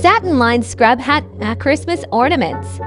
Satin lined scrub hat uh, Christmas ornaments.